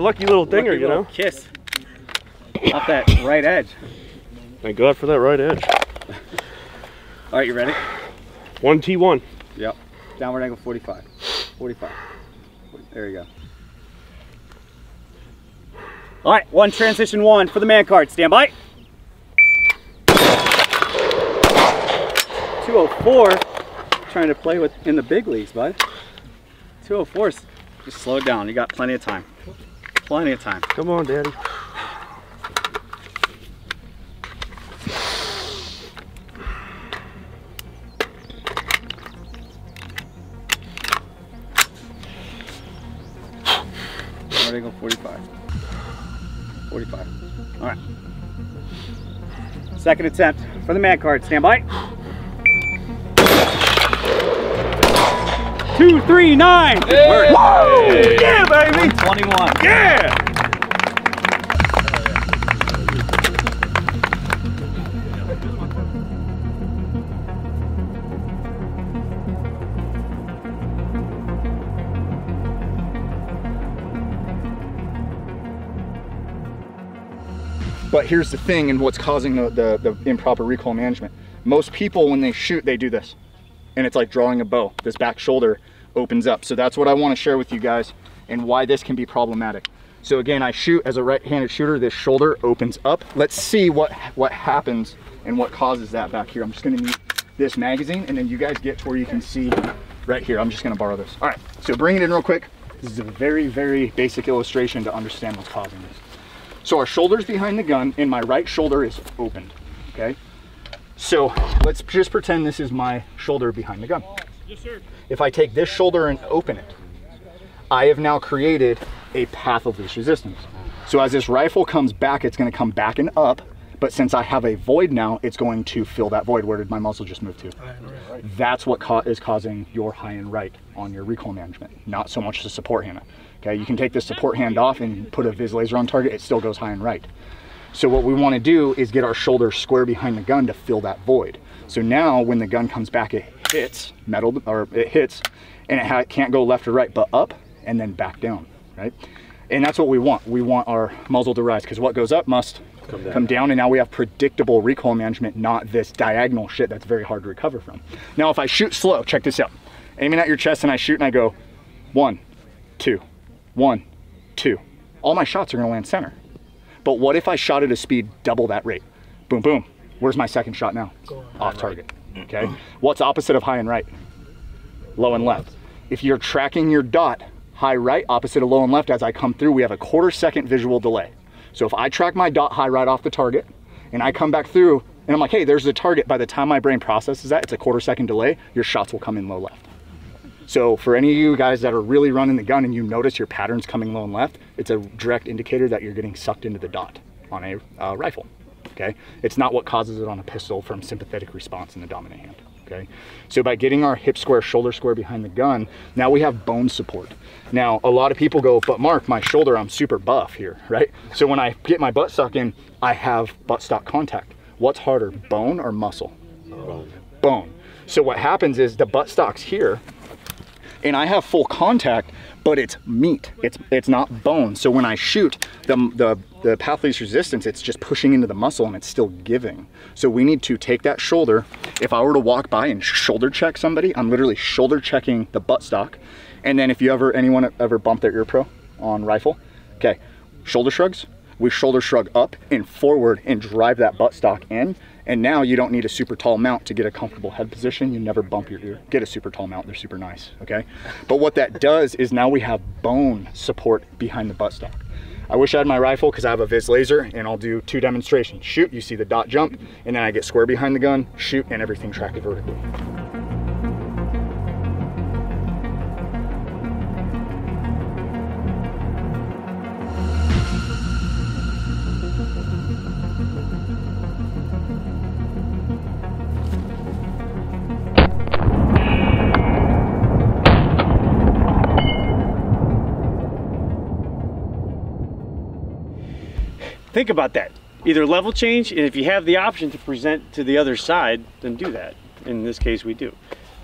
lucky little dinger, lucky you little know. Kiss off that right edge. Thank God for that right edge. All right, you ready? One T1. Yep. Downward angle 45. 45. There you go. All right, one transition one for the man card. Stand by. 204. Trying to play with in the big leagues, bud. 204 is just slow it down. You got plenty of time. Plenty of time. Come on, Daddy. Downward angle 45. 45. All right. Second attempt for the man card. Stand by. Two, three, nine. Whoa! Yeah, baby! 21. Yeah! But here's the thing and what's causing the, the, the improper recoil management. Most people, when they shoot, they do this. And it's like drawing a bow. This back shoulder opens up. So that's what I want to share with you guys and why this can be problematic. So again, I shoot as a right-handed shooter, this shoulder opens up. Let's see what, what happens and what causes that back here. I'm just gonna mute this magazine and then you guys get to where you can see right here. I'm just gonna borrow this. All right, so bring it in real quick. This is a very, very basic illustration to understand what's causing this. So our shoulder's behind the gun and my right shoulder is opened, okay? So let's just pretend this is my shoulder behind the gun. If I take this shoulder and open it, I have now created a path of least resistance. So as this rifle comes back, it's gonna come back and up, but since I have a void now, it's going to fill that void. Where did my muzzle just move to? That's what ca is causing your high and right on your recoil management, not so much the support hand. Okay, you can take the support hand off and put a vis laser on target, it still goes high and right. So what we wanna do is get our shoulder square behind the gun to fill that void. So now when the gun comes back, it hits metal, or it hits, and it ha can't go left or right, but up and then back down, right? And that's what we want. We want our muzzle to rise because what goes up must come down. come down. and now we have predictable recoil management, not this diagonal shit that's very hard to recover from. Now, if I shoot slow, check this out. Aiming at your chest and I shoot and I go one, two, one, two. All my shots are gonna land center. But what if I shot at a speed double that rate? Boom, boom. Where's my second shot now? Off target, okay? What's opposite of high and right? Low and left. If you're tracking your dot, high right, opposite of low and left, as I come through, we have a quarter second visual delay. So if I track my dot high right off the target, and I come back through, and I'm like, hey, there's the target. By the time my brain processes that, it's a quarter second delay, your shots will come in low left. So for any of you guys that are really running the gun and you notice your patterns coming low and left, it's a direct indicator that you're getting sucked into the dot on a uh, rifle, okay? It's not what causes it on a pistol from sympathetic response in the dominant hand, okay? So by getting our hip square, shoulder square behind the gun, now we have bone support. Now, a lot of people go, but Mark, my shoulder, I'm super buff here, right? So when I get my buttstock in, I have buttstock contact. What's harder, bone or muscle? Bone. Bone. So what happens is the buttstock's here, and I have full contact, but it's meat. It's it's not bone. So when I shoot, the the the path least resistance, it's just pushing into the muscle and it's still giving. So we need to take that shoulder. If I were to walk by and shoulder check somebody, I'm literally shoulder checking the buttstock. And then if you ever anyone ever bumped their ear pro on rifle, okay, shoulder shrugs. We shoulder shrug up and forward and drive that buttstock in. And now you don't need a super tall mount to get a comfortable head position. You never bump your ear. Get a super tall mount, they're super nice, okay? But what that does is now we have bone support behind the buttstock. I wish I had my rifle because I have a Viz laser and I'll do two demonstrations. Shoot, you see the dot jump, and then I get square behind the gun, shoot, and everything tracked vertically. Think about that. Either level change, and if you have the option to present to the other side, then do that. In this case, we do.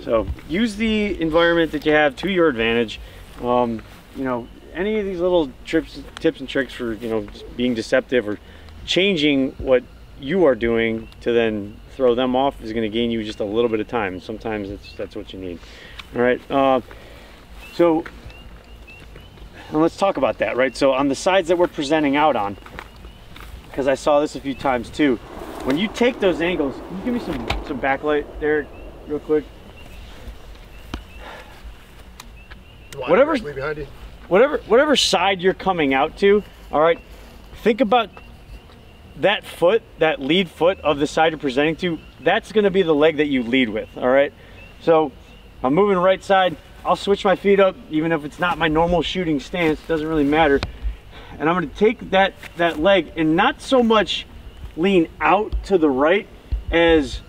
So use the environment that you have to your advantage. Um, you know, any of these little trips, tips and tricks for you know being deceptive or changing what you are doing to then throw them off is going to gain you just a little bit of time. Sometimes that's that's what you need. All right. Uh, so and let's talk about that, right? So on the sides that we're presenting out on, because I saw this a few times too, when you take those angles, can you give me some some backlight there, real quick? Whatever's- Directly behind you. whatever whatever side you're coming out to, all right, think about that foot, that lead foot of the side you're presenting to, that's gonna be the leg that you lead with, all right? So I'm moving right side, I'll switch my feet up, even if it's not my normal shooting stance, doesn't really matter. And I'm gonna take that, that leg and not so much lean out to the right as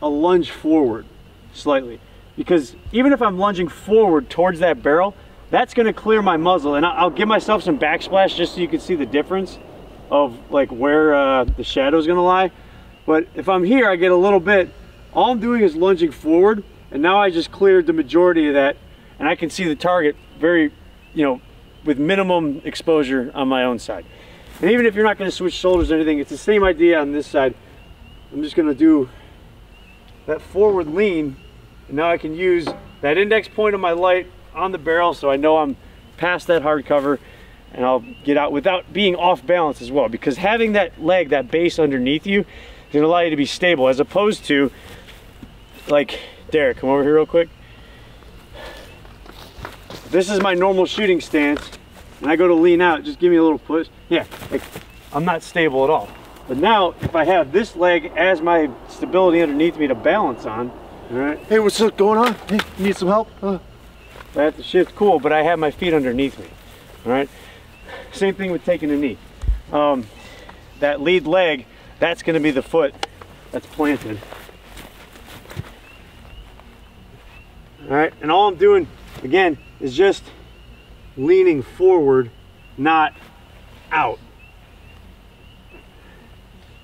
a lunge forward slightly because even if I'm lunging forward towards that barrel, that's gonna clear my muzzle and I'll give myself some backsplash just so you can see the difference of like where uh, the shadow is gonna lie. But if I'm here, I get a little bit, all I'm doing is lunging forward and now I just cleared the majority of that and I can see the target very, you know, with minimum exposure on my own side. And even if you're not gonna switch shoulders or anything, it's the same idea on this side. I'm just gonna do that forward lean and now I can use that index point of my light on the barrel so I know I'm past that hard cover and I'll get out without being off balance as well because having that leg, that base underneath you is gonna allow you to be stable as opposed to like, Derek, come over here real quick. This is my normal shooting stance and I go to lean out, just give me a little push. Yeah, like I'm not stable at all. But now if I have this leg as my stability underneath me to balance on, all right, Hey, what's up going on? Hey, you need some help? Uh, that shit's cool, but I have my feet underneath me. All right. Same thing with taking a knee. Um, that lead leg, that's going to be the foot that's planted. All right, and all I'm doing again is just leaning forward, not out.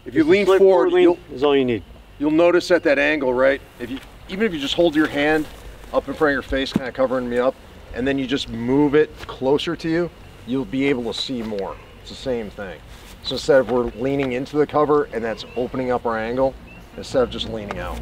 if you Just lean split forward, lean is all you need. you'll notice at that angle, right? If you even if you just hold your hand up in front of your face, kind of covering me up, and then you just move it closer to you, you'll be able to see more. It's the same thing. So instead of we're leaning into the cover and that's opening up our angle, instead of just leaning out.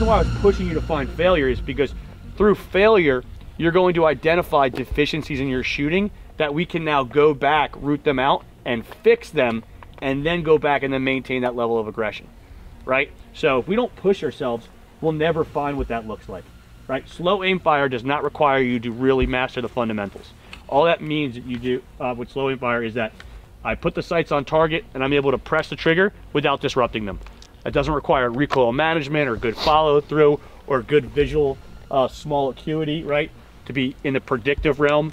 Reason why I was pushing you to find failure is because through failure, you're going to identify deficiencies in your shooting that we can now go back, root them out, and fix them, and then go back and then maintain that level of aggression, right? So if we don't push ourselves, we'll never find what that looks like, right? Slow aim fire does not require you to really master the fundamentals. All that means that you do uh, with slow aim fire is that I put the sights on target and I'm able to press the trigger without disrupting them. That doesn't require recoil management or good follow through or good visual uh, small acuity, right? To be in the predictive realm.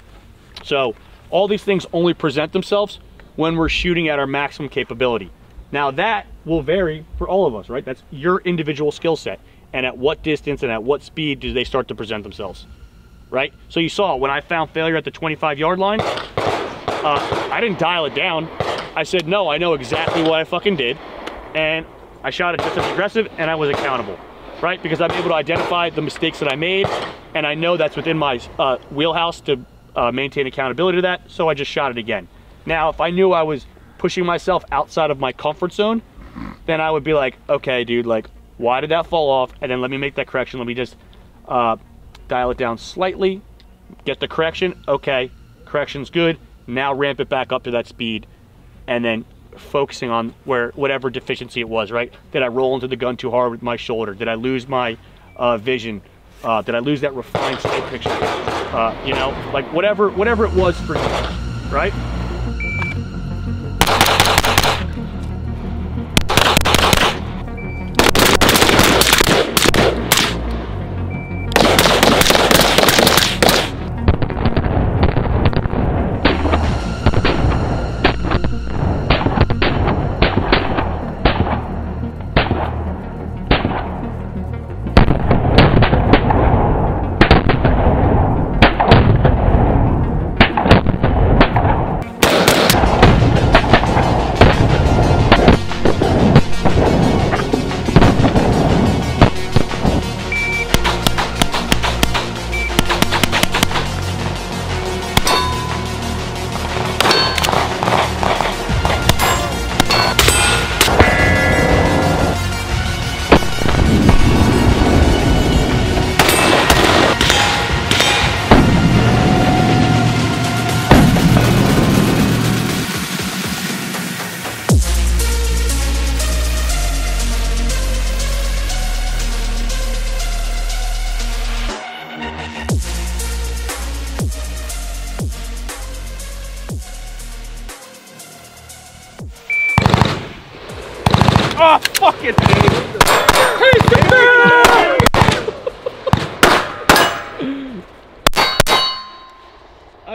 So all these things only present themselves when we're shooting at our maximum capability. Now that will vary for all of us, right? That's your individual skill set. And at what distance and at what speed do they start to present themselves, right? So you saw when I found failure at the 25 yard line, uh, I didn't dial it down. I said, no, I know exactly what I fucking did. And I shot it just as aggressive and I was accountable, right? Because I'm able to identify the mistakes that I made and I know that's within my uh, wheelhouse to uh, maintain accountability to that. So I just shot it again. Now, if I knew I was pushing myself outside of my comfort zone, then I would be like, okay, dude, like, why did that fall off? And then let me make that correction. Let me just uh, dial it down slightly, get the correction. Okay, correction's good. Now ramp it back up to that speed, and then focusing on where whatever deficiency it was. Right? Did I roll into the gun too hard with my shoulder? Did I lose my uh, vision? Uh, did I lose that refined sight picture? Uh, you know, like whatever whatever it was for you, right?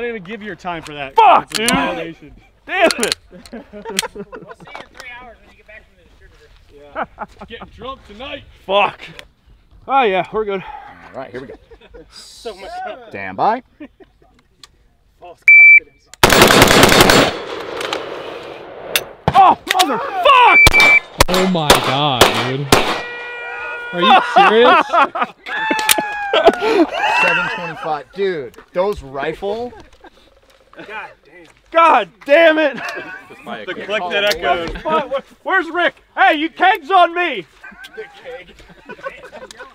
I didn't even give you your time for that. Fuck, dude. violation. Damn it! We'll see you in three hours when you get back from the distributor. Yeah. Getting drunk tonight. Fuck. Oh yeah, we're good. All right, here we go. So much Fun. Stand by. false confidence. Oh, motherfuck! Oh my god, dude. Are you serious? 725. Dude, those rifle. God damn it! The click that echoed. Where's Rick? Hey, you kegs on me!